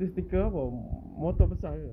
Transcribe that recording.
dia stiker apa? Motor besar ke?